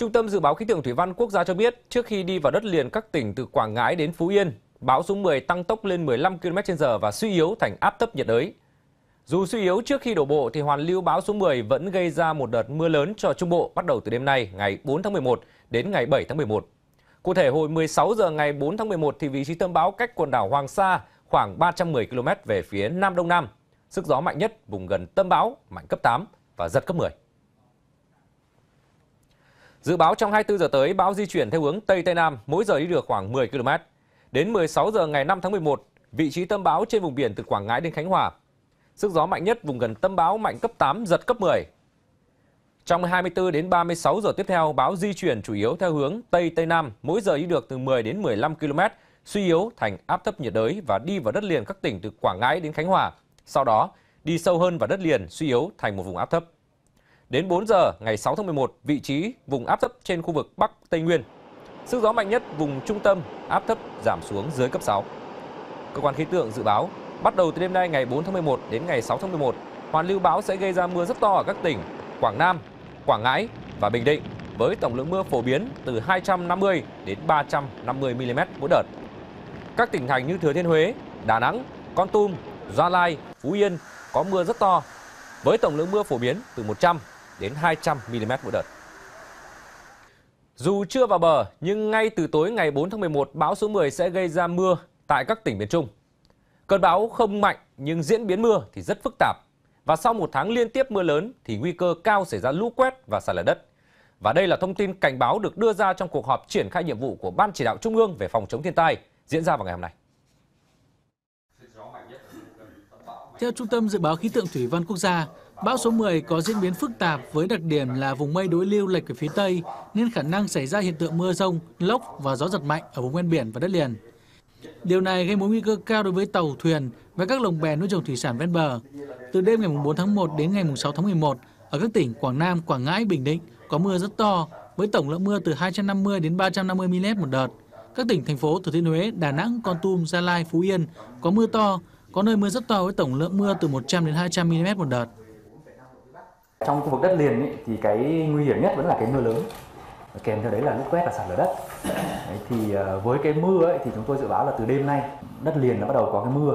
Trung tâm Dự báo Khí tượng Thủy văn Quốc gia cho biết, trước khi đi vào đất liền các tỉnh từ Quảng Ngãi đến Phú Yên, bão số 10 tăng tốc lên 15 km/h và suy yếu thành áp thấp nhiệt đới. Dù suy yếu trước khi đổ bộ thì hoàn lưu bão số 10 vẫn gây ra một đợt mưa lớn cho Trung Bộ bắt đầu từ đêm nay ngày 4 tháng 11 đến ngày 7 tháng 11. Cụ thể hồi 16 giờ ngày 4 tháng 11 thì vị trí tâm bão cách quần đảo Hoàng Sa khoảng 310 km về phía nam đông nam. Sức gió mạnh nhất vùng gần tâm bão mạnh cấp 8 và giật cấp 10. Dự báo trong 24 giờ tới, bão di chuyển theo hướng Tây Tây Nam, mỗi giờ đi được khoảng 10 km. Đến 16 giờ ngày 5 tháng 11, vị trí tâm bão trên vùng biển từ Quảng Ngãi đến Khánh Hòa. Sức gió mạnh nhất vùng gần tâm bão mạnh cấp 8, giật cấp 10. Trong 24 đến 36 giờ tiếp theo, bão di chuyển chủ yếu theo hướng Tây Tây Nam, mỗi giờ đi được từ 10 đến 15 km, suy yếu thành áp thấp nhiệt đới và đi vào đất liền các tỉnh từ Quảng Ngãi đến Khánh Hòa. Sau đó, đi sâu hơn vào đất liền, suy yếu thành một vùng áp thấp. Đến 4 giờ ngày 6 tháng 11, vị trí vùng áp thấp trên khu vực Bắc Tây Nguyên. Sức gió mạnh nhất vùng trung tâm áp thấp giảm xuống dưới cấp 6. Cơ quan khí tượng dự báo, bắt đầu từ đêm nay ngày 4 tháng 11 đến ngày 6 tháng 11, hoàn lưu bão sẽ gây ra mưa rất to ở các tỉnh Quảng Nam, Quảng Ngãi và Bình Định với tổng lượng mưa phổ biến từ 250 đến 350 mm mỗi đợt. Các tỉnh thành như Thừa Thiên Huế, Đà Nẵng, Con Tum, Gia Lai, Phú Yên có mưa rất to với tổng lượng mưa phổ biến từ 100 đến 200 mm mỗi đợt. Dù chưa vào bờ, nhưng ngay từ tối ngày 4 tháng 11, bão số 10 sẽ gây ra mưa tại các tỉnh miền Trung. Cơn bão không mạnh nhưng diễn biến mưa thì rất phức tạp. Và sau một tháng liên tiếp mưa lớn thì nguy cơ cao xảy ra lũ quét và sạt lở đất. Và đây là thông tin cảnh báo được đưa ra trong cuộc họp triển khai nhiệm vụ của Ban chỉ đạo Trung ương về phòng chống thiên tai diễn ra vào ngày hôm nay. Theo Trung tâm Dự báo Khí tượng Thủy văn Quốc gia, bão số 10 có diễn biến phức tạp với đặc điểm là vùng mây đối lưu lệch về phía Tây nên khả năng xảy ra hiện tượng mưa rông, lốc và gió giật mạnh ở vùng ven biển và đất liền. Điều này gây mối nguy cơ cao đối với tàu, thuyền và các lồng bè nuôi trồng thủy sản ven bờ. Từ đêm ngày 4 tháng 1 đến ngày 6 tháng 11, ở các tỉnh Quảng Nam, Quảng Ngãi, Bình Định có mưa rất to với tổng lượng mưa từ 250 đến 350 mm một đợt. Các tỉnh thành phố Thừa Thiên Huế, Đà Nẵng, Con Tum, Gia Lai, Phú Yên có mưa to, có nơi mưa rất to với tổng lượng mưa từ 100 đến 200 mm một đợt. Trong khu vực đất liền ý, thì cái nguy hiểm nhất vẫn là cái mưa lớn. Kèm theo đấy là lũ quét và sạt lở đất. Đấy, thì ờ, với cái mưa ấy, thì chúng tôi dự báo là từ đêm nay đất liền nó bắt đầu có cái mưa.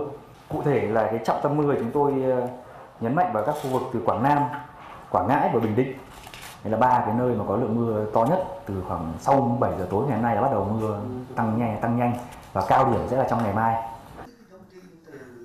Cụ thể là cái trọng tâm mưa chúng tôi ờ, nhấn mạnh vào các khu vực từ Quảng Nam Quảng Ngãi và Bình Định. Đây là ba cái nơi mà có lượng mưa to nhất từ khoảng sau 7 giờ tối ngày hôm nay đã bắt đầu mưa tăng nhanh tăng nhanh và cao điểm sẽ là trong ngày mai.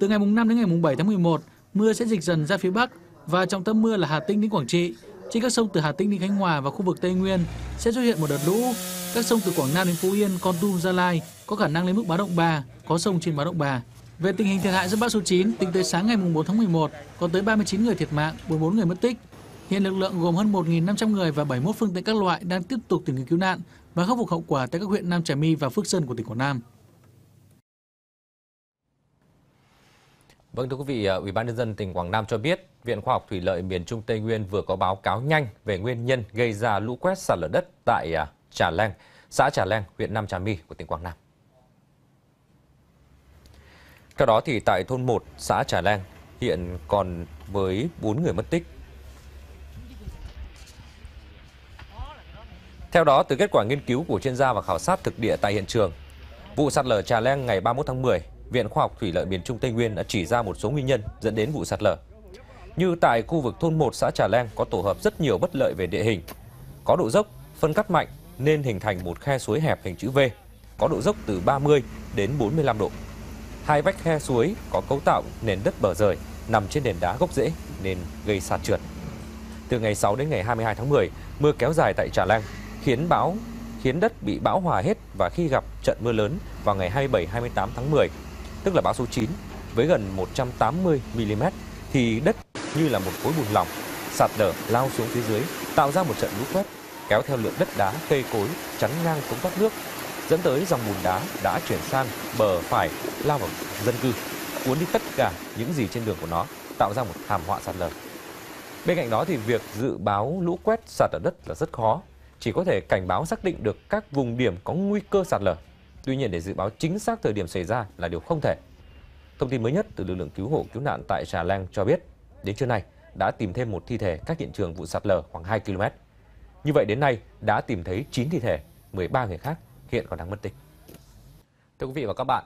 Từ ngày mùng 5 đến ngày mùng 7 tháng 11 mưa sẽ dịch dần ra phía Bắc và trọng tâm mưa là Hà Tĩnh đến Quảng Trị trên các sông từ Hà Tĩnh đến Khánh Hòa và khu vực Tây Nguyên sẽ xuất hiện một đợt lũ. Các sông từ Quảng Nam đến Phú Yên, Con Tum, Gia Lai có khả năng lên mức báo động 3, có sông trên báo động 3. Về tình hình thiệt hại do bão số 9, tính tới sáng ngày 4 tháng 11, có tới 39 người thiệt mạng, 44 người mất tích. Hiện lực lượng gồm hơn 1.500 người và 71 phương tiện các loại đang tiếp tục tìm kiếm cứu nạn và khắc phục hậu quả tại các huyện Nam Trà My và Phước Sơn của tỉnh Quảng Nam. Vâng thưa quý vị, à, Ủy ban nhân dân tỉnh Quảng Nam cho biết, Viện Khoa học Thủy lợi miền Trung Tây Nguyên vừa có báo cáo nhanh về nguyên nhân gây ra lũ quét sạt lở đất tại à, Trà Leng, xã Trà Leng, huyện Nam Trà My của tỉnh Quảng Nam. Theo đó thì tại thôn 1, xã Trà Leng hiện còn với 4 người mất tích. Theo đó, từ kết quả nghiên cứu của chuyên gia và khảo sát thực địa tại hiện trường, vụ sạt lở Trà Leng ngày 31 tháng 10 Viện Khoa học Thủy lợi miền Trung Tây Nguyên đã chỉ ra một số nguyên nhân dẫn đến vụ sạt lở. Như tại khu vực thôn 1 xã Trà Leng có tổ hợp rất nhiều bất lợi về địa hình, có độ dốc, phân cắt mạnh nên hình thành một khe suối hẹp hình chữ V, có độ dốc từ 30 đến 45 độ. Hai vách khe suối có cấu tạo nền đất bờ rời nằm trên nền đá gốc rễ nên gây sạt trượt. Từ ngày 6 đến ngày 22 tháng 10, mưa kéo dài tại Trà Leng khiến bão khiến đất bị bão hòa hết và khi gặp trận mưa lớn vào ngày 27 28 tháng 10 tức là bão số 9, với gần 180 mm thì đất như là một khối bùn lỏng sạt lở lao xuống phía dưới, tạo ra một trận lũ quét kéo theo lượng đất đá, cây cối chắn ngang cống thoát nước, dẫn tới dòng bùn đá đã chuyển sang bờ phải lao vào dân cư, cuốn đi tất cả những gì trên đường của nó, tạo ra một thảm họa sạt lở. Bên cạnh đó thì việc dự báo lũ quét sạt lở đất là rất khó, chỉ có thể cảnh báo xác định được các vùng điểm có nguy cơ sạt lở Tuy nhiên để dự báo chính xác thời điểm xảy ra là điều không thể. Thông tin mới nhất từ lực lượng cứu hộ cứu nạn tại Trà Leng cho biết, đến trưa nay đã tìm thêm một thi thể cách hiện trường vụ sạt lở khoảng 2 km. Như vậy đến nay đã tìm thấy 9 thi thể, 13 người khác hiện còn đang mất tích. Thưa quý vị và các bạn,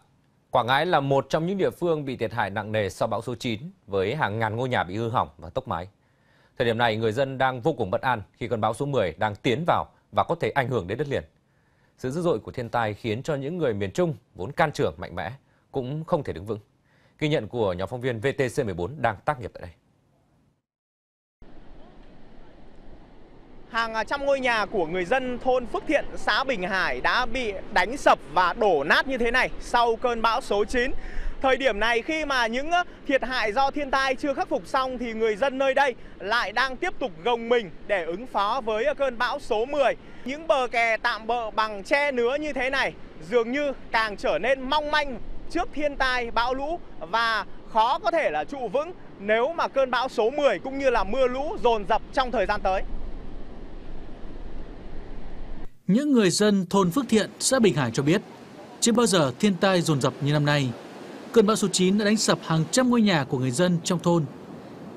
Quảng Ngãi là một trong những địa phương bị thiệt hại nặng nề sau bão số 9 với hàng ngàn ngôi nhà bị hư hỏng và tốc mái. Thời điểm này, người dân đang vô cùng bất an khi cơn bão số 10 đang tiến vào và có thể ảnh hưởng đến đất liền. Sự dữ dội của thiên tai khiến cho những người miền Trung vốn can trưởng mạnh mẽ cũng không thể đứng vững. Ghi nhận của nhóm phóng viên VTC14 đang tác nghiệp tại đây. Hàng trăm ngôi nhà của người dân thôn Phước Thiện, xã Bình Hải đã bị đánh sập và đổ nát như thế này sau cơn bão số 9. Thời điểm này khi mà những thiệt hại do thiên tai chưa khắc phục xong thì người dân nơi đây lại đang tiếp tục gồng mình để ứng phó với cơn bão số 10. Những bờ kè tạm bợ bằng tre nứa như thế này dường như càng trở nên mong manh trước thiên tai bão lũ và khó có thể là trụ vững nếu mà cơn bão số 10 cũng như là mưa lũ dồn dập trong thời gian tới. Những người dân thôn Phước Thiện, xã Bình Hải cho biết, chưa bao giờ thiên tai dồn dập như năm nay. Cơn bão số 9 đã đánh sập hàng trăm ngôi nhà của người dân trong thôn.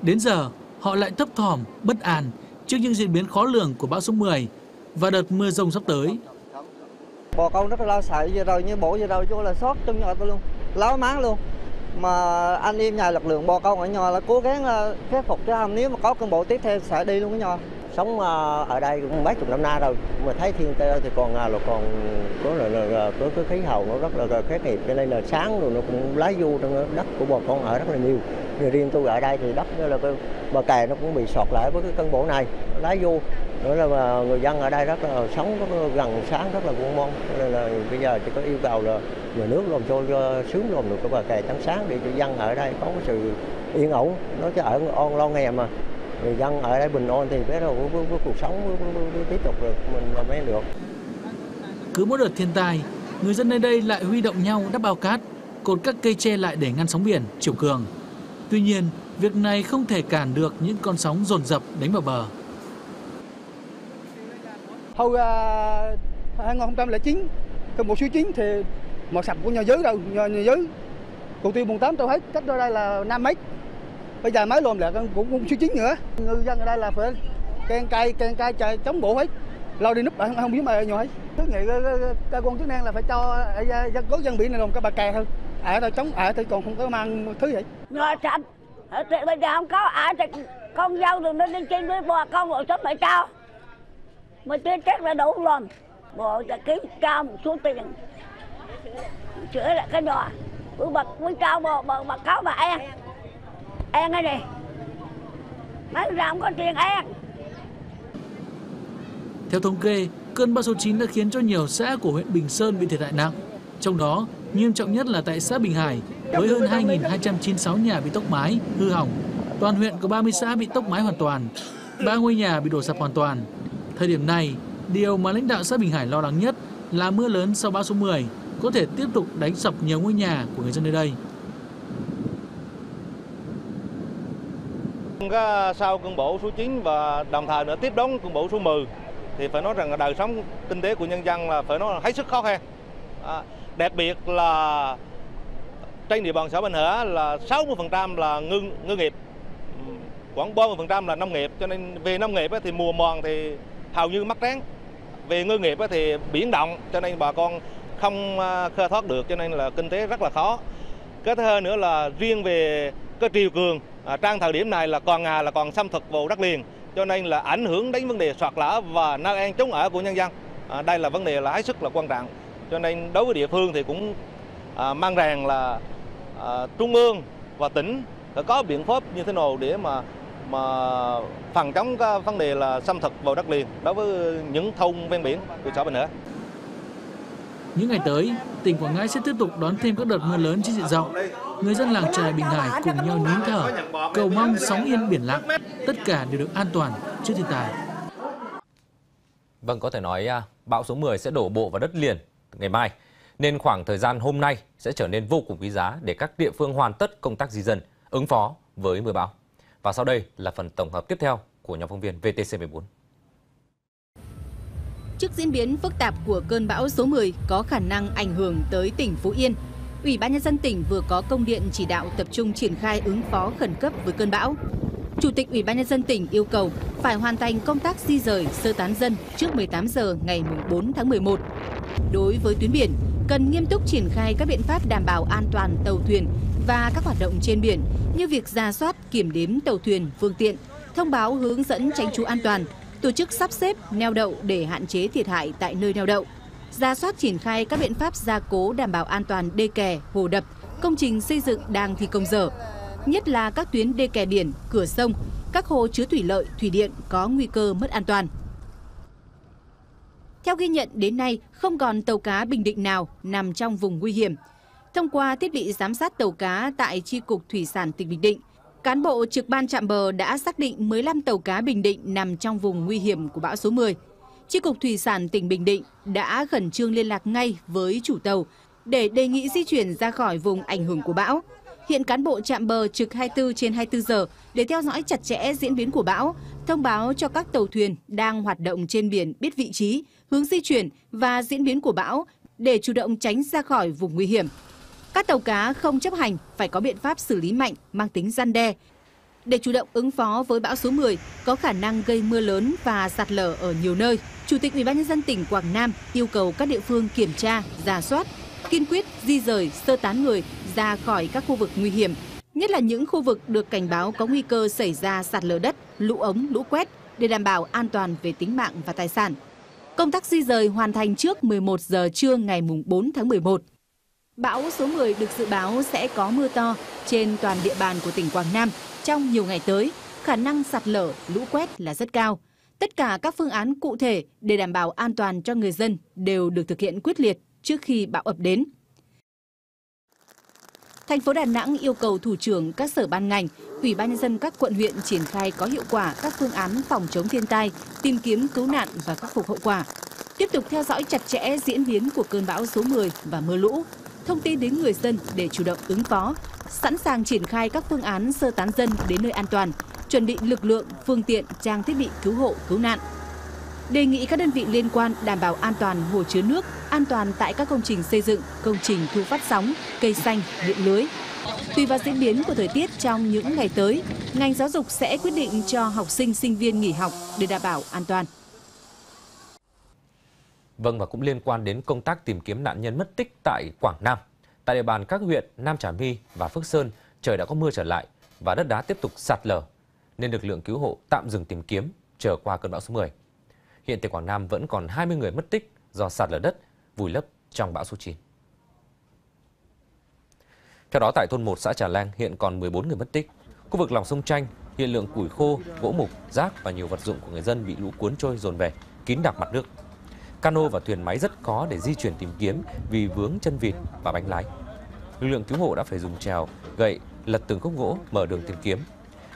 Đến giờ, họ lại thấp thỏm, bất an trước những diễn biến khó lường của bão số 10 và đợt mưa rông sắp tới. Bò con rất là lo sợ giờ rồi như bổ giờ rồi chỗ là sót trong nhà tôi luôn, láo máng luôn. Mà anh em nhà lực lượng bò con ở nhà là cố gắng là khắc phục cho hầm nếu mà có cơn bão tiếp theo sẽ đi luôn cái nhà sống ờ, ở đây cũng mấy chục năm nay rồi. Mà thấy thiên tai thì còn à, là còn có là, là, có cái khí hậu nó rất là khắc nghiệt cho nên là sáng rồi nó cũng lá du trong đất của bà con ở rất là nhiều. Rồi riêng tôi ở đây thì đất là cái bờ kè nó cũng bị sọt lại với cái cơn bão này. Lá du nữa là mà người dân ở đây rất là sống rất là gần sáng rất là buôn mong nên là bây giờ chỉ có yêu cầu là nhà nước làm cho, cho sớm làm được cái bờ kè trắng sáng để cho dân ở đây có cái sự yên ổn. Nó chứ ở on lo nghèo mà người dân ở đây bình an thì biết rồi với, với, cuộc sống với, với, với, tiếp tục được mình làm mới được. Cứ mỗi đợt thiên tai người dân nơi đây lại huy động nhau đắp bao cát cột các cây tre lại để ngăn sóng biển chiều cường. Tuy nhiên việc này không thể cản được những con sóng dồn dập đánh vào bờ. Hồi uh, 2009 cơn bão số 9 thì một sập của nhà giới đâu nhà, nhà giới. Cụ tiêu mùng 8 tôi hết cách đây là 5 mét bây giờ mới lùm lại cũng cũng chưa chín nữa. Người dân ở đây là phải kèn cây kèn cây chạy chống bộ hết. Lâu đi núp không, không biết mà nhiều hết. Thứ nghị cơ quan chức năng là phải cho dân cố dân biển này làm cái bà kè thôi. Ở đây chống ở tôi còn không có mang thứ gì nhờ sạch bây giờ không có ở thì con dâu rồi nó đi trên với bò con rồi sắp phải cao mà chưa chắc là đủ luôn kiếm cao một số tiền. Chữa lại cái đò. Bữa bật mới cao bò bờ bật cáo bà em ăn cái này bán ra không có tiền ăn Theo thống kê, cơn bão số 9 đã khiến cho nhiều xã của huyện Bình Sơn bị thiệt hại nặng. Trong đó, nghiêm trọng nhất là tại xã Bình Hải, với hơn 2.296 nhà bị tốc mái, hư hỏng. Toàn huyện có 30 xã bị tốc mái hoàn toàn, ba ngôi nhà bị đổ sập hoàn toàn. Thời điểm này, điều mà lãnh đạo xã Bình Hải lo lắng nhất là mưa lớn sau bão số 10 có thể tiếp tục đánh sập nhiều ngôi nhà của người dân nơi đây. À, sau cơn bão số 9 và đồng thời nữa tiếp đón cơn bão số 10 thì phải nói rằng đời sống kinh tế của nhân dân là phải nói là hết sức khó khăn. À, đặc biệt là trên địa bàn xã Bình Hở là 60% là ngư ngư nghiệp, khoảng 30% là nông nghiệp cho nên về nông nghiệp thì mùa mòn thì hầu như mất trắng. Về ngư nghiệp thì biển động cho nên bà con không à, khơi thoát được cho nên là kinh tế rất là khó. Cái thứ hai nữa là riêng về cái triều cường à, trang thời điểm này là còn à, là còn xâm thực vào đất liền cho nên là ảnh hưởng đến vấn đề sạt lở và nơi an chống ở của nhân dân à, đây là vấn đề là hết sức là quan trọng cho nên đối với địa phương thì cũng à, mang rằng là à, trung ương và tỉnh phải có biện pháp như thế nào để mà mà phòng chống cái vấn đề là xâm thực vào đất liền đối với những thôn ven biển của xã Bình Hở. Những ngày tới, tỉnh Quảng Ngãi sẽ tiếp tục đón thêm các đợt mưa lớn trên diện rộng. Người dân làng trài Bình Hải cùng nhau nín thở, cầu mong sóng yên biển lặng, tất cả đều được an toàn trước thiên tai. Vâng, có thể nói à, bão số 10 sẽ đổ bộ vào đất liền ngày mai, nên khoảng thời gian hôm nay sẽ trở nên vô cùng quý giá để các địa phương hoàn tất công tác di dân, ứng phó với mưa bão. Và sau đây là phần tổng hợp tiếp theo của nhóm phóng viên VTC14. Trước diễn biến phức tạp của cơn bão số 10 có khả năng ảnh hưởng tới tỉnh Phú Yên, Ủy ban nhân dân tỉnh vừa có công điện chỉ đạo tập trung triển khai ứng phó khẩn cấp với cơn bão. Chủ tịch Ủy ban nhân dân tỉnh yêu cầu phải hoàn thành công tác di rời sơ tán dân trước 18 giờ ngày 4 tháng 11. Đối với tuyến biển, cần nghiêm túc triển khai các biện pháp đảm bảo an toàn tàu thuyền và các hoạt động trên biển như việc ra soát, kiểm đếm tàu thuyền, phương tiện, thông báo hướng dẫn tránh trú an toàn, tổ chức sắp xếp neo đậu để hạn chế thiệt hại tại nơi neo đậu, ra soát triển khai các biện pháp gia cố đảm bảo an toàn đê kè, hồ đập, công trình xây dựng đang thi công dở, nhất là các tuyến đê kè biển, cửa sông, các hồ chứa thủy lợi, thủy điện có nguy cơ mất an toàn. Theo ghi nhận đến nay, không còn tàu cá Bình Định nào nằm trong vùng nguy hiểm. Thông qua thiết bị giám sát tàu cá tại Tri Cục Thủy sản tỉnh Bình Định, cán bộ trực ban chạm bờ đã xác định 15 tàu cá Bình Định nằm trong vùng nguy hiểm của bão số 10. Tri Cục Thủy sản tỉnh Bình Định đã khẩn trương liên lạc ngay với chủ tàu để đề nghị di chuyển ra khỏi vùng ảnh hưởng của bão. Hiện cán bộ chạm bờ trực 24 trên 24 giờ để theo dõi chặt chẽ diễn biến của bão, thông báo cho các tàu thuyền đang hoạt động trên biển biết vị trí, hướng di chuyển và diễn biến của bão để chủ động tránh ra khỏi vùng nguy hiểm. Các tàu cá không chấp hành phải có biện pháp xử lý mạnh mang tính gian đe. Để chủ động ứng phó với bão số 10 có khả năng gây mưa lớn và sạt lở ở nhiều nơi, Chủ tịch Ủy ban nhân dân tỉnh Quảng Nam yêu cầu các địa phương kiểm tra, giả soát, kiên quyết di rời, sơ tán người ra khỏi các khu vực nguy hiểm, nhất là những khu vực được cảnh báo có nguy cơ xảy ra sạt lở đất, lũ ống, lũ quét để đảm bảo an toàn về tính mạng và tài sản. Công tác di rời hoàn thành trước 11 giờ trưa ngày 4 tháng 11. Bão số 10 được dự báo sẽ có mưa to trên toàn địa bàn của tỉnh Quảng Nam trong nhiều ngày tới, khả năng sạt lở, lũ quét là rất cao. Tất cả các phương án cụ thể để đảm bảo an toàn cho người dân đều được thực hiện quyết liệt trước khi bão ập đến. Thành phố Đà Nẵng yêu cầu thủ trưởng các sở ban ngành, ủy ban nhân dân các quận huyện triển khai có hiệu quả các phương án phòng chống thiên tai, tìm kiếm cứu nạn và khắc phục hậu quả. Tiếp tục theo dõi chặt chẽ diễn biến của cơn bão số 10 và mưa lũ, thông tin đến người dân để chủ động ứng phó, sẵn sàng triển khai các phương án sơ tán dân đến nơi an toàn, chuẩn bị lực lượng, phương tiện, trang thiết bị cứu hộ, cứu nạn. Đề nghị các đơn vị liên quan đảm bảo an toàn hồ chứa nước, an toàn tại các công trình xây dựng, công trình thu phát sóng, cây xanh, điện lưới. Tùy vào diễn biến của thời tiết trong những ngày tới, ngành giáo dục sẽ quyết định cho học sinh, sinh viên nghỉ học để đảm bảo an toàn. Vâng và cũng liên quan đến công tác tìm kiếm nạn nhân mất tích tại Quảng Nam. Tại địa bàn các huyện Nam Trà My và Phước Sơn, trời đã có mưa trở lại và đất đá tiếp tục sạt lở, nên lực lượng cứu hộ tạm dừng tìm kiếm chờ qua cơn bão số 10. Hiện tỉnh Quảng Nam vẫn còn 20 người mất tích do sạt lở đất, vùi lấp trong bão số 9. Theo đó, tại thôn 1 xã Trà Lang hiện còn 14 người mất tích. Khu vực lòng sông Chanh hiện lượng củi khô, gỗ mục, rác và nhiều vật dụng của người dân bị lũ cuốn trôi dồn về, kín đặc mặt nước. Cano và thuyền máy rất khó để di chuyển tìm kiếm vì vướng chân vịt và bánh lái. Lực lượng cứu hộ đã phải dùng trèo, gậy, lật từng khúc gỗ mở đường tìm kiếm.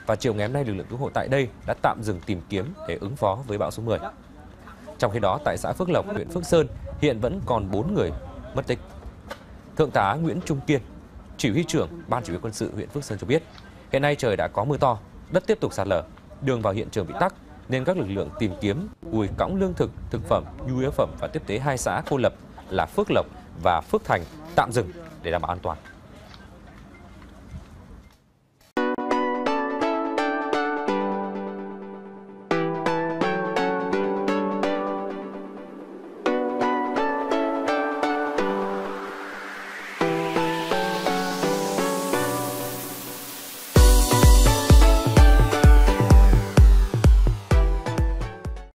Và chiều ngày hôm nay, lực lượng cứu hộ tại đây đã tạm dừng tìm kiếm để ứng phó với bão số 10. Trong khi đó, tại xã Phước Lộc, huyện Phước Sơn, hiện vẫn còn 4 người mất tích. Thượng tá Nguyễn Trung Kiên, chỉ huy trưởng Ban chỉ huy quân sự huyện Phước Sơn cho biết, hiện nay trời đã có mưa to, đất tiếp tục sạt lở, đường vào hiện trường bị tắc nên các lực lượng tìm kiếm ùi cõng lương thực, thực phẩm, nhu yếu phẩm và tiếp tế hai xã cô lập là Phước Lộc và Phước Thành tạm dừng để đảm bảo an toàn.